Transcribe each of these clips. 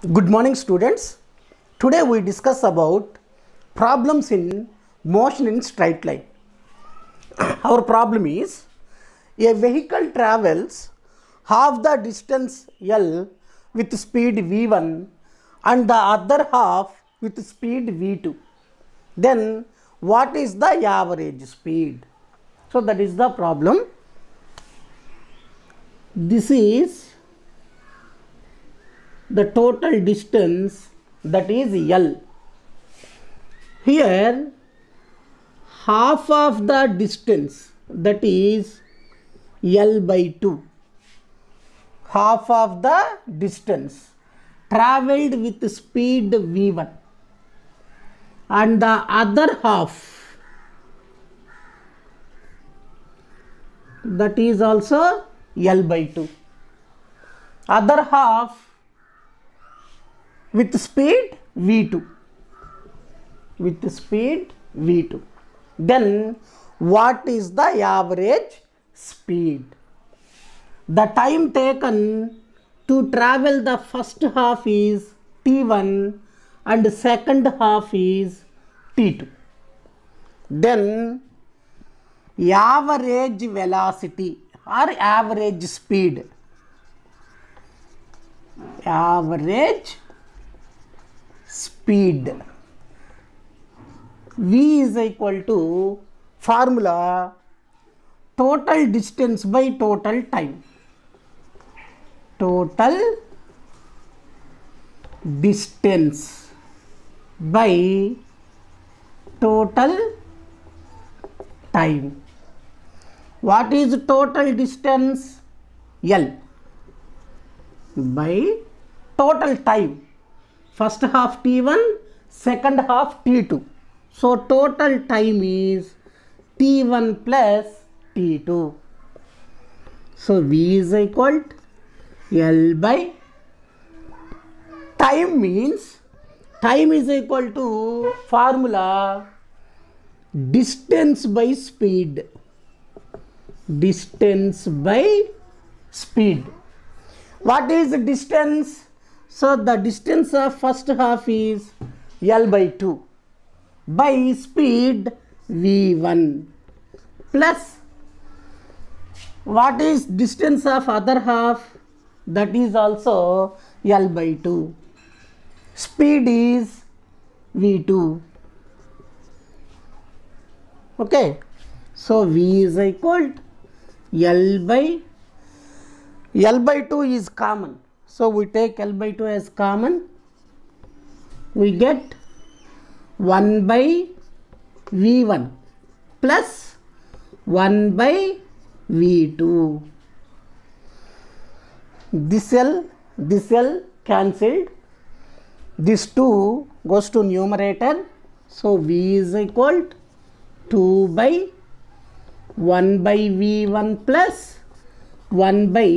Good morning students. Today we discuss about problems in motion in straight line. Our problem is a vehicle travels half the distance L with speed V1 and the other half with speed V2. Then what is the average speed? So that is the problem. This is the total distance that is L. Here half of the distance that is L by 2 half of the distance traveled with speed v1 and the other half that is also L by 2 other half with speed v2 with speed v2 then what is the average speed? The time taken to travel the first half is t1 and second half is t2 then average velocity or average speed? Average speed. V is equal to formula total distance by total time. Total distance by total time. What is total distance? L. By total time first half t1 second half t2 so total time is t1 plus t2 so v is equal to l by time means time is equal to formula distance by speed. Distance by speed. What is the distance so the distance of first half is l by 2 by speed v1 plus what is distance of other half? That is also l by 2 speed is v2 okay. So v is equal to l by l by 2 is common so we take l by 2 as common. We get 1 by v1 plus 1 by v2 this l this l cancelled. This 2 goes to numerator. So v is equal to 2 by 1 by v1 plus 1 by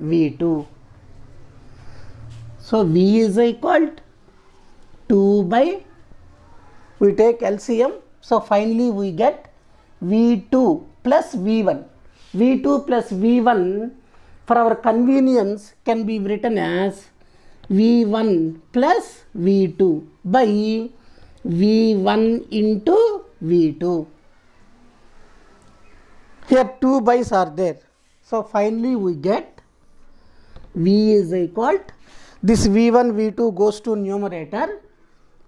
v2 so v is equal to 2 by we take LCM so finally we get v2 plus v1 v2 plus v1 for our convenience can be written as v1 plus v2 by v1 into v2 here two by's are there. So finally we get v is equal to this v1 v2 goes to numerator.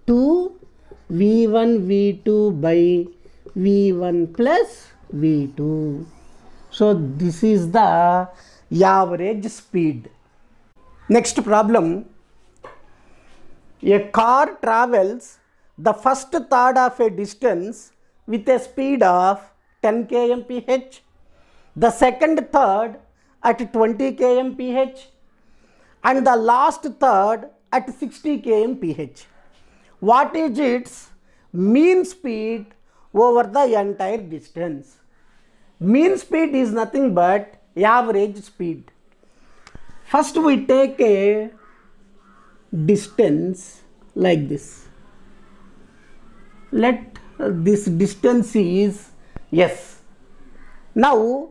2 v1 v2 by v1 plus v2 so this is the average speed. Next problem. A car travels the first third of a distance with a speed of 10 kmph. The second third at 20 kmph and the last third at 60 kmph what is its mean speed over the entire distance. Mean speed is nothing but average speed. First we take a distance like this. Let this distance is s. Now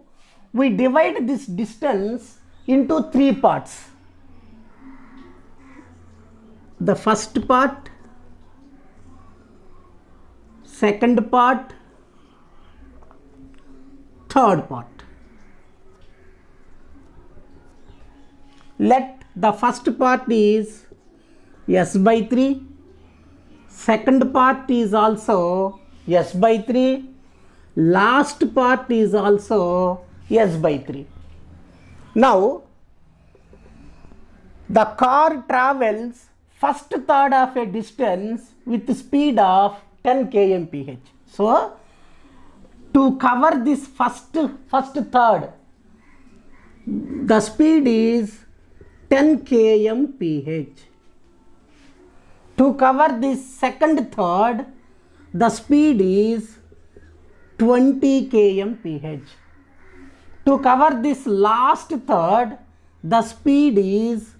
we divide this distance into three parts the first part second part third part. Let the first part is s by 3 second part is also s by 3 last part is also s by 3 now the car travels first third of a distance with speed of 10 kmph. So to cover this first first third the speed is 10 kmph. To cover this second third the speed is 20 kmph. To cover this last third the speed is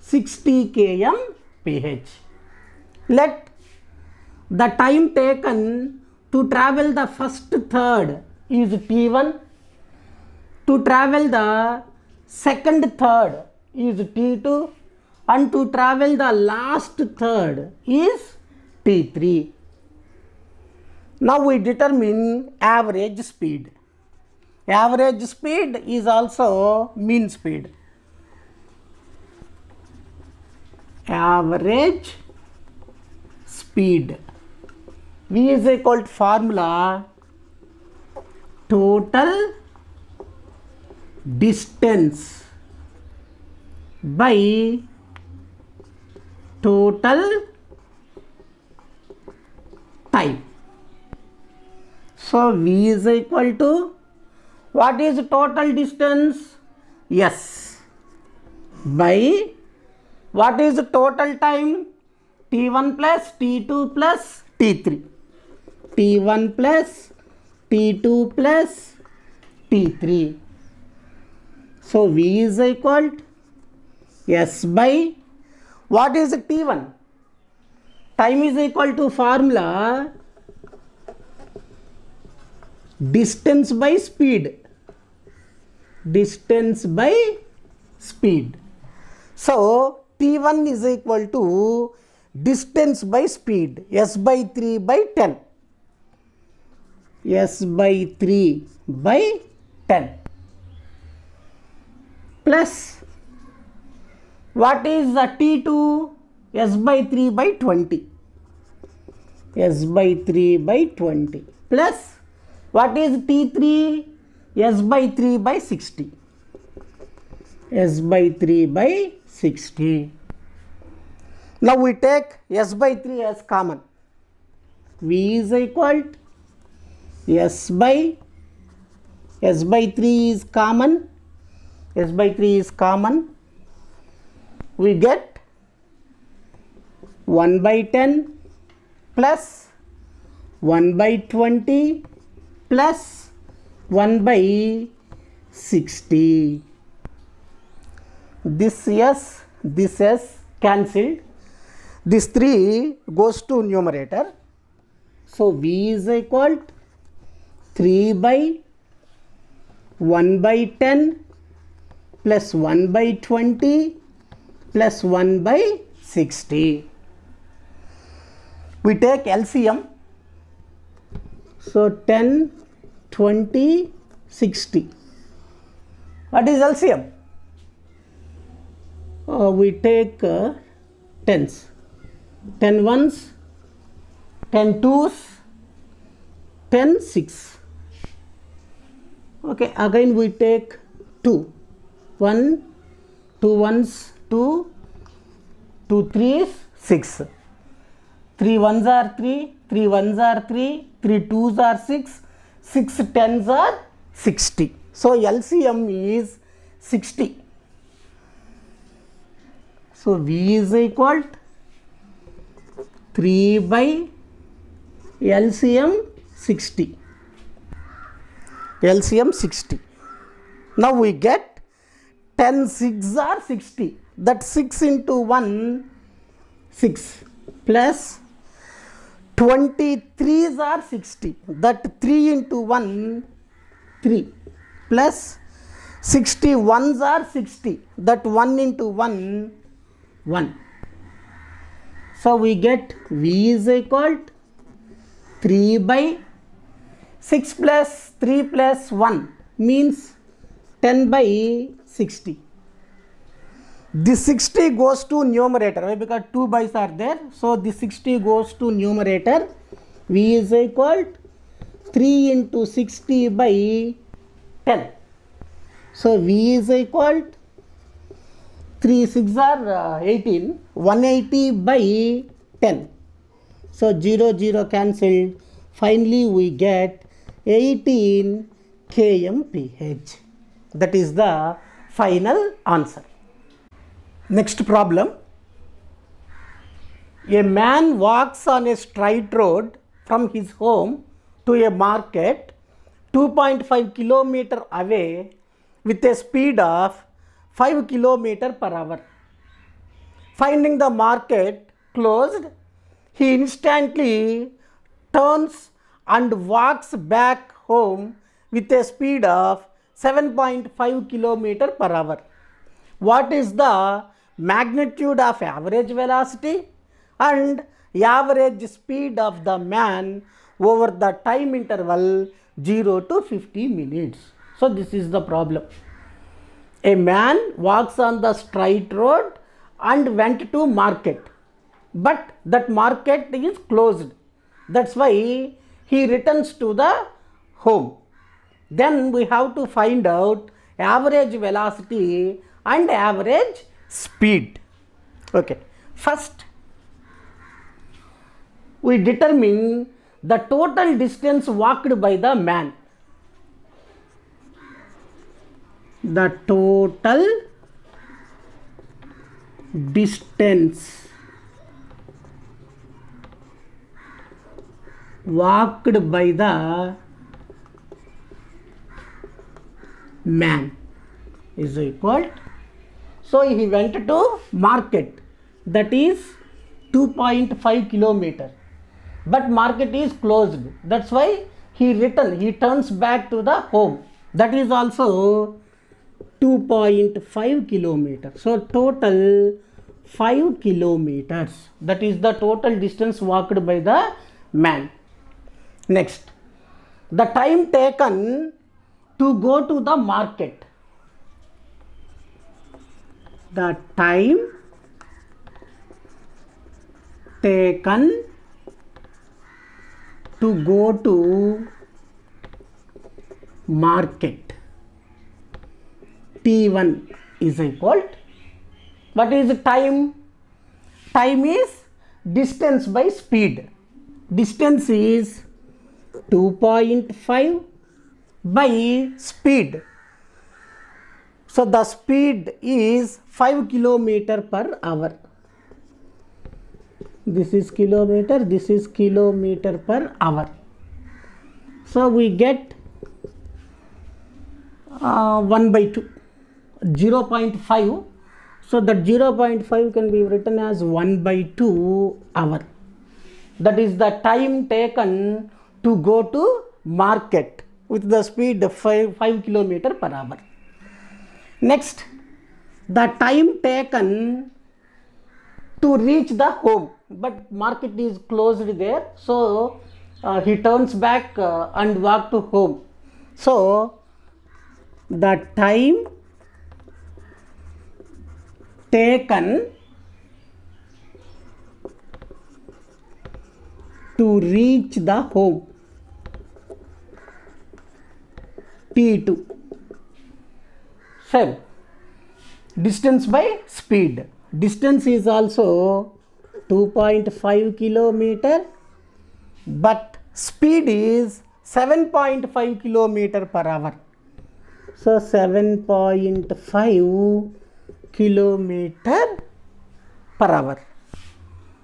60 kmph let the time taken to travel the first third is t1 to travel the second third is t2 and to travel the last third is t3 now we determine average speed. Average speed is also mean speed average speed. V is equal to formula total distance by total time. So v is equal to what is total distance? Yes. By what is total time? T1 plus t2 plus t3 t1 plus t2 plus t3 so v is equal to s by what is t1 time is equal to formula distance by speed. Distance by speed. So t1 is equal to distance by speed. S by 3 by 10 s by 3 by 10 plus what is the t2 s by 3 by 20 s by 3 by 20 plus what is t3 s by 3 by 60 s by 3 by 60 now we take s by 3 as common. V is equal to s by s by 3 is common. S by 3 is common. We get 1 by 10 plus 1 by 20 plus 1 by 60 this s this s cancelled this 3 goes to numerator. So v is equal to 3 by 1 by 10 plus 1 by 20 plus 1 by 60 we take LCM so 10 20 60 what is LCM uh, we take uh, tens. 10 ones 10 twos 10 6 okay again we take 2 1 2 ones 2 2 threes 6 3 ones are 3 3 ones are 3 3 twos are 6 6 tens are 60 so LCM is 60 so V is equal to 3 by LCM 60 LCM 60 now we get 10 6 are 60 that 6 into 1 6 plus 23s are 60 that 3 into 1 3 plus 61s are 60 that 1 into 1 1 So we get V is equal to 3 by 6 plus 3 plus 1 means 10 by 60. This 60 goes to numerator why? because 2 by's are there. So the 60 goes to numerator. V is equal to 3 into 60 by 10. So V is equal to 3 6 are uh, 18 180 by 10 so 0 0 cancelled. Finally we get 18 kmph that is the final answer. Next problem. A man walks on a straight road from his home to a market 2.5 kilometer away with a speed of 5 km per hour. Finding the market closed, he instantly turns and walks back home with a speed of 7.5 km per hour. What is the magnitude of average velocity and average speed of the man over the time interval 0 to 50 minutes? So this is the problem a man walks on the straight road and went to market. But that market is closed. That's why he returns to the home. Then we have to find out average velocity and average speed. Okay. First we determine the total distance walked by the man the total distance. Walked by the man is equal. So he went to market. That is 2.5 kilometer. But market is closed. That's why he return he turns back to the home. That is also 2.5 kilometers. So total 5 kilometers. That is the total distance walked by the man. Next, the time taken to go to the market. The time taken to go to market t1 is equal. What is time? Time is distance by speed. Distance is 2.5 by speed. So the speed is 5 kilometer per hour. This is kilometer this is kilometer per hour. So we get uh, 1 by 2 0.5 so that 0.5 can be written as 1 by 2 hour. That is the time taken to go to market with the speed of 5, 5 kilometer per hour. Next the time taken to reach the home. But market is closed there. So uh, he turns back uh, and walk to home. So the time taken to reach the home. T2 same distance by speed. Distance is also 2.5 kilometer but speed is 7.5 kilometer per hour. So 7.5 kilometer per hour.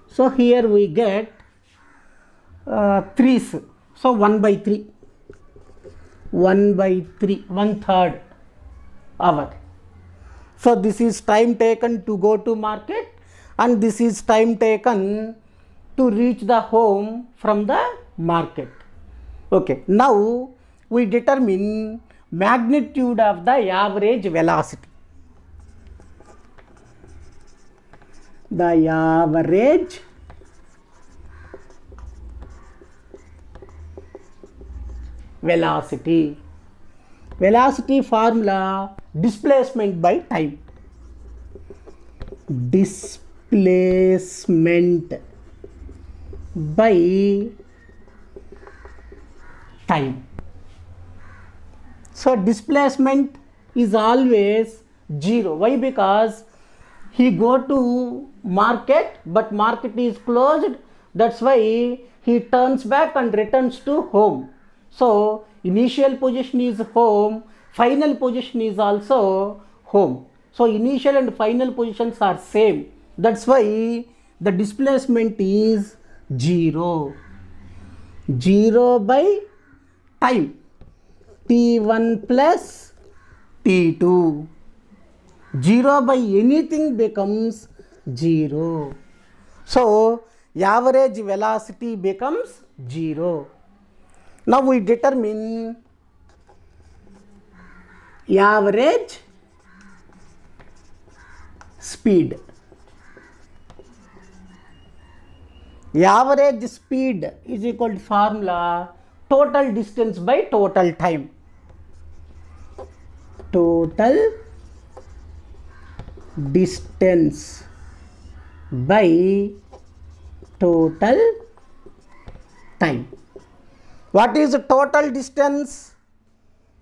So here we get uh, threes. So 1 by 3. 1 by 3, 1 third hour. So this is time taken to go to market and this is time taken to reach the home from the market. Okay, now we determine magnitude of the average velocity. the average velocity velocity formula displacement by time displacement by time so displacement is always zero why because he go to market but market is closed. That's why he turns back and returns to home. So initial position is home, final position is also home. So initial and final positions are same. That's why the displacement is zero. Zero by time t1 plus t2 0 by anything becomes 0 so average velocity becomes 0 now we determine average speed. Average speed is equal to formula total distance by total time. Total distance by total time. What is the total distance?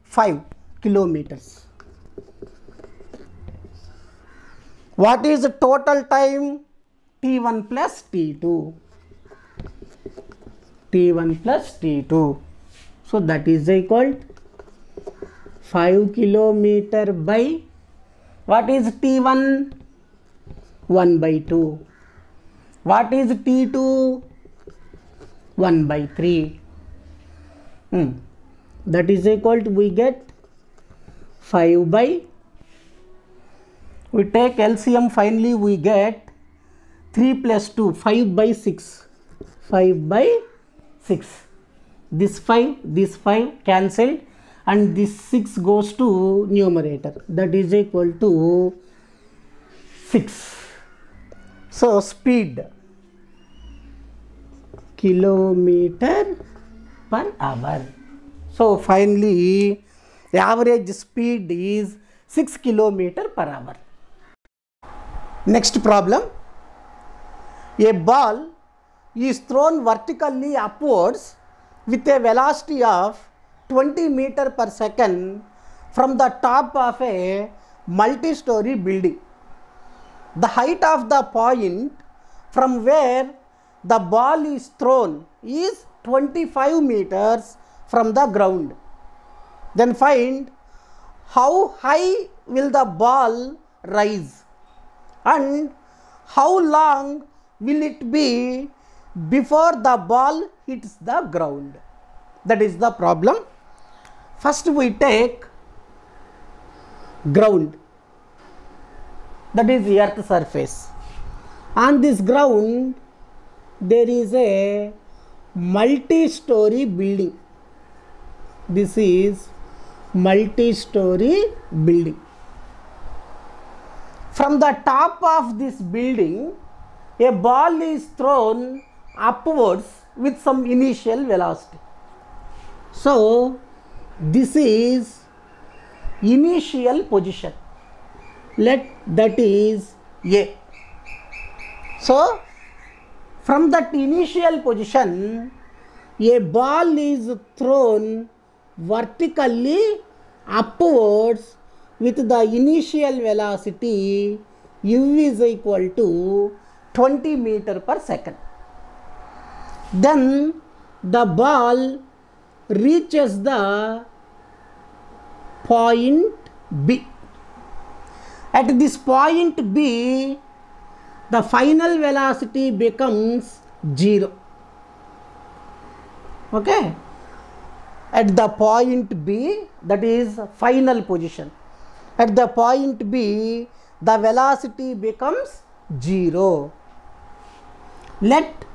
5 kilometers. What is the total time? T1 plus t2 t1 plus t2 so that is equal 5 kilometer by what is t1 1 by 2 what is t2 1 by 3 hmm. that is equal to we get 5 by we take LCM finally we get 3 plus 2 5 by 6 5 by 6 this 5 this 5 cancelled and this 6 goes to numerator. That is equal to 6 so speed. Kilometer per hour. So finally the average speed is 6 kilometer per hour. Next problem. A ball is thrown vertically upwards with a velocity of 20 meter per second from the top of a multi-story building. The height of the point from where the ball is thrown is 25 meters from the ground. Then find how high will the ball rise and how long will it be before the ball hits the ground. That is the problem. First we take ground that is earth surface. On this ground there is a multi-story building. This is multi-story building. From the top of this building, a ball is thrown upwards with some initial velocity. So, this is initial position. Let that is A. So, from that initial position, a ball is thrown vertically upwards with the initial velocity u is equal to 20 meter per second. Then the ball reaches the point B. At this point B, the final velocity becomes 0. Okay. At the point B, that is final position. At the point B, the velocity becomes 0. Let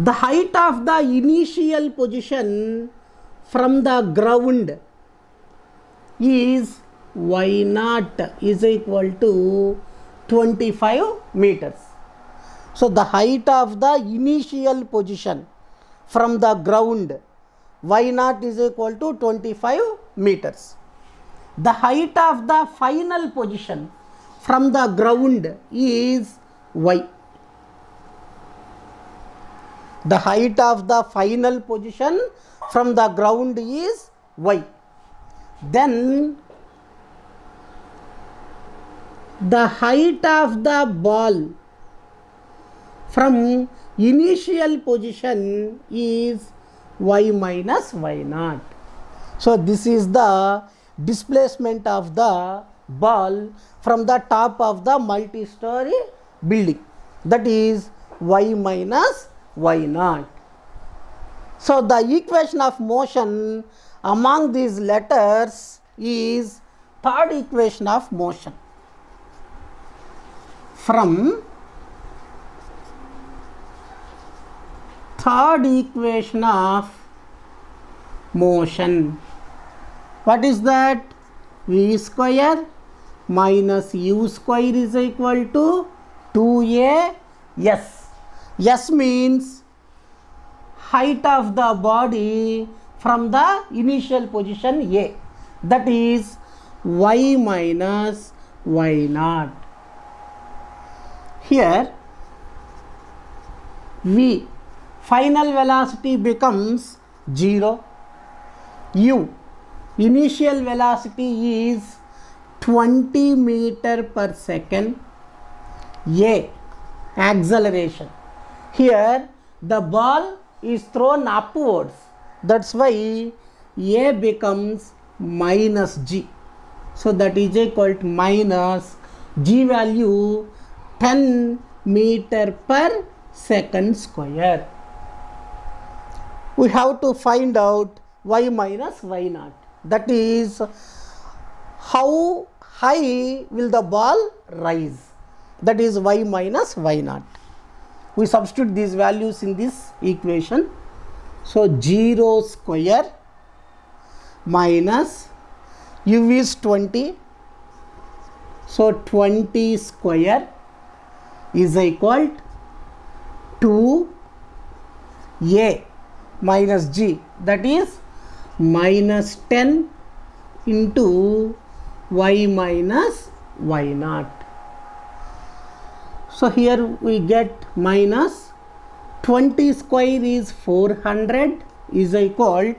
the height of the initial position from the ground is y naught is equal to 25 meters. So the height of the initial position from the ground y naught is equal to 25 meters. The height of the final position from the ground is y. The height of the final position from the ground is y. Then the height of the ball from initial position is y minus y naught. So this is the displacement of the ball from the top of the multi-story building that is y minus y naught. So the equation of motion among these letters is third equation of motion from third equation of motion. What is that? v square minus u square is equal to 2a s. s means height of the body from the initial position a. That is y minus y naught. Here v final velocity becomes 0 u initial velocity is 20 meter per second. A acceleration here the ball is thrown upwards. That's why a becomes minus g. So that is equal to minus g value 10 meter per second square. We have to find out y minus y naught. That is how high will the ball rise? That is y minus y naught we substitute these values in this equation. So 0 square minus u is 20 so 20 square is equal to a minus g. That is minus 10 into y minus y naught. So here we get minus 20 square is 400 is equal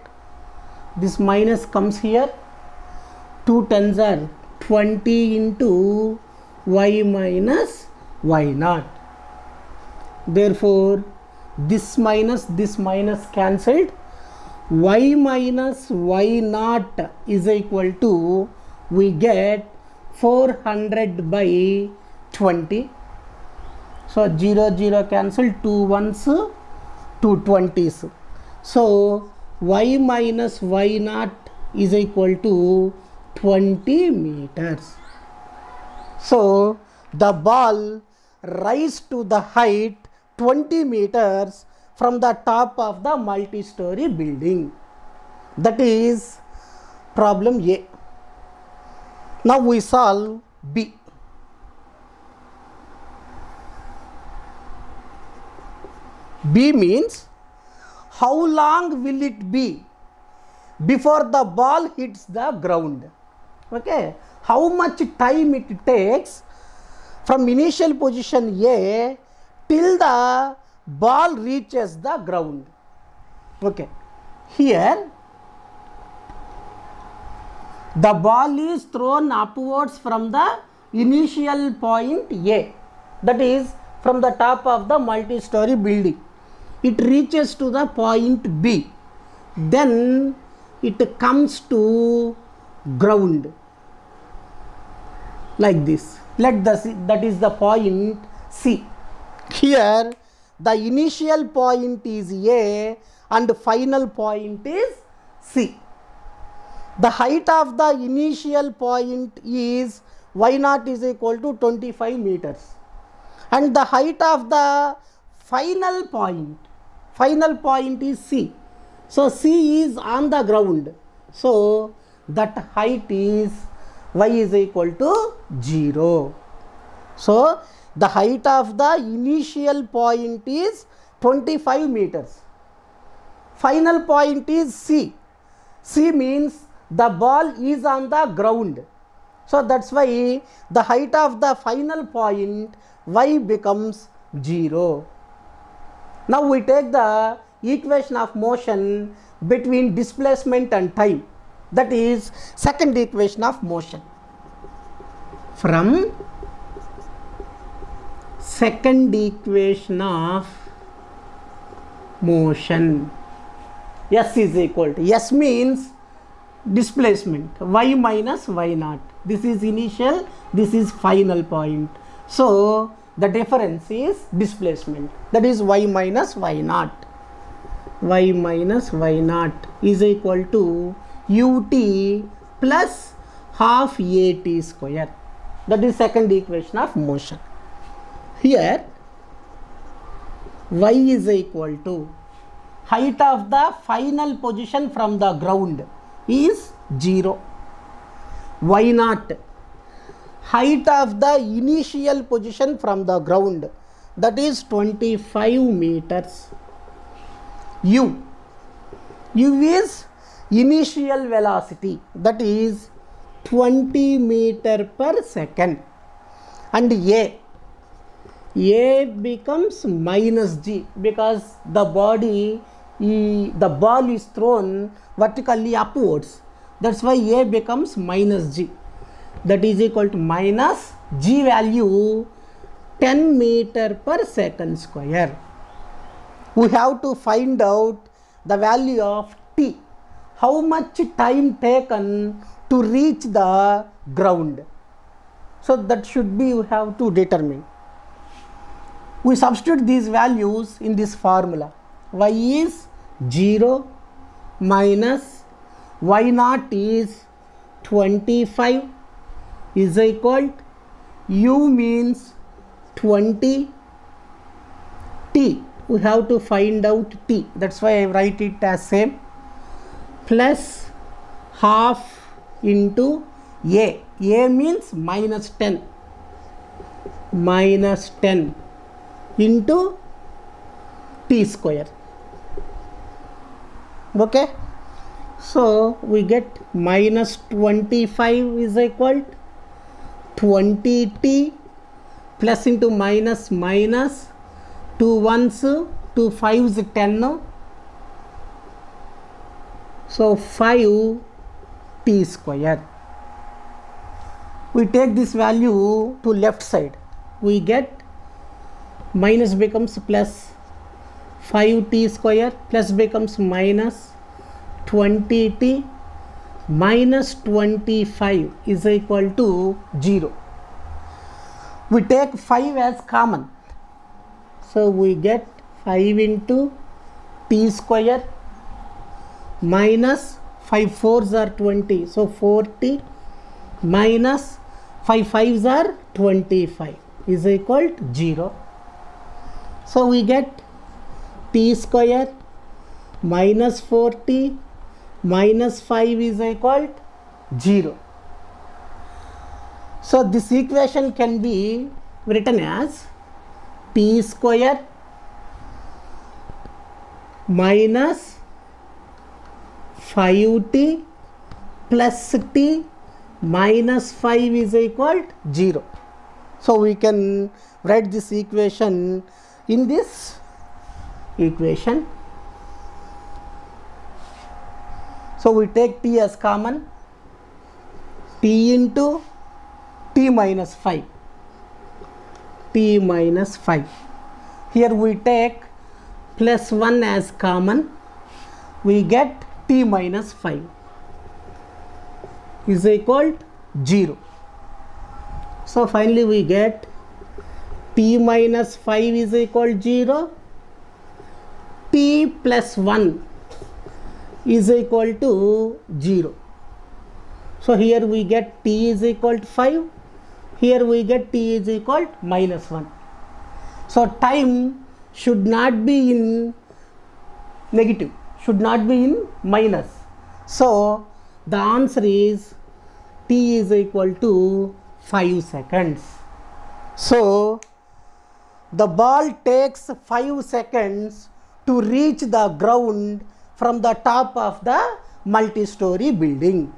this minus comes here. 2 tens are 20 into y minus y naught. Therefore, this minus this minus cancelled. Y minus y naught is equal to we get 400 by 20 so 0 0 cancel 2 ones 2 20s so y minus y naught is equal to 20 meters so the ball rise to the height 20 meters from the top of the multi-story building. That is problem A. Now we solve B. B means how long will it be before the ball hits the ground? Okay, how much time it takes from initial position A till the ball reaches the ground. Okay. Here, the ball is thrown upwards from the initial point A, that is from the top of the multi-story building. It reaches to the point B, then it comes to ground like this. Let the that is the point C. Here the initial point is A and final point is C. The height of the initial point is y naught is equal to 25 meters and the height of the final point final point is C. So C is on the ground. So that height is y is equal to 0. So the height of the initial point is 25 meters final point is C. C means the ball is on the ground. So that's why the height of the final point y becomes 0. Now we take the equation of motion between displacement and time. That is second equation of motion. From second equation of motion s is equal to s means displacement y minus y naught this is initial this is final point so the difference is displacement. That is y minus y naught. Y minus y naught is equal to ut plus half at square. That is second equation of motion. Here y is equal to height of the final position from the ground is 0 y naught height of the initial position from the ground. That is 25 meters. U. U is initial velocity. That is 20 meter per second. And a. A becomes minus g because the body the ball is thrown vertically upwards. That's why a becomes minus g that is equal to minus g value 10 meter per second square. We have to find out the value of t. How much time taken to reach the ground? So that should be you have to determine. We substitute these values in this formula. Y is 0 minus y naught is 25 is equal u means 20 t. We have to find out t. That's why i write it as same. Plus half into a. A means minus 10 minus 10 into t square. Okay? So we get minus 25 is equal to 20t plus into minus minus 2 ones 2 fives 10 so 5 t square. We take this value to left side. We get minus becomes plus 5t square plus becomes minus 20t minus 25 is equal to 0 we take 5 as common. So we get 5 into t square minus 5 fours are 20 so 40 minus 5 fives are 25 is equal to 0 so we get t square minus 40 minus 5 is equal to 0. So this equation can be written as p square minus 5t plus t minus 5 is equal to 0. So we can write this equation in this equation. So we take t as common t into t minus 5 t minus 5 here we take plus 1 as common. We get t minus 5 is equal to 0 so finally we get t minus 5 is equal to 0 t plus 1 is equal to 0 so here we get t is equal to 5 here we get t is equal to minus 1 so time should not be in negative should not be in minus. So the answer is t is equal to 5 seconds. So the ball takes 5 seconds to reach the ground from the top of the multi-story building.